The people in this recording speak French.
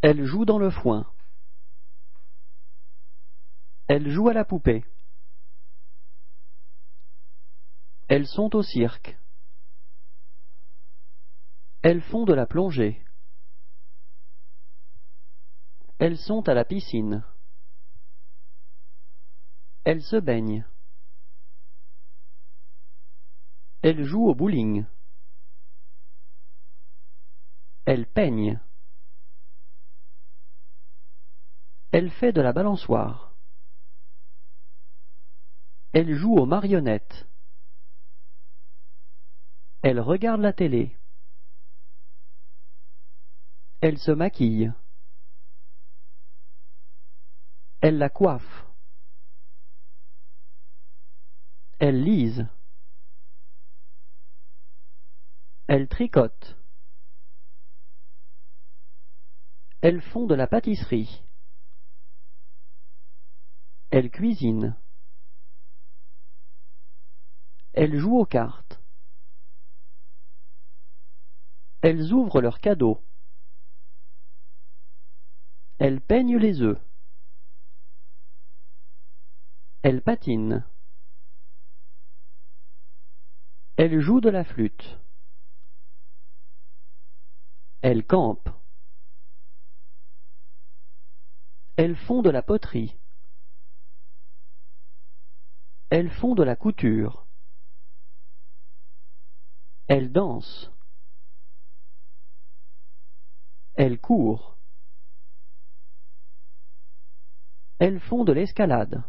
Elle joue dans le foin. Elle joue à la poupée. Elles sont au cirque. Elles font de la plongée. Elles sont à la piscine. Elles se baignent. Elles jouent au bowling. Elle peigne. Elle fait de la balançoire. Elle joue aux marionnettes. Elle regarde la télé. Elle se maquille. Elle la coiffe. Elle lise. Elle tricote. Elles font de la pâtisserie. Elles cuisinent. Elles jouent aux cartes. Elles ouvrent leurs cadeaux. Elles peignent les œufs. Elles patinent. Elles jouent de la flûte. Elles campent. Elles font de la poterie. Elles font de la couture. Elles dansent. Elles courent. Elles font de l'escalade.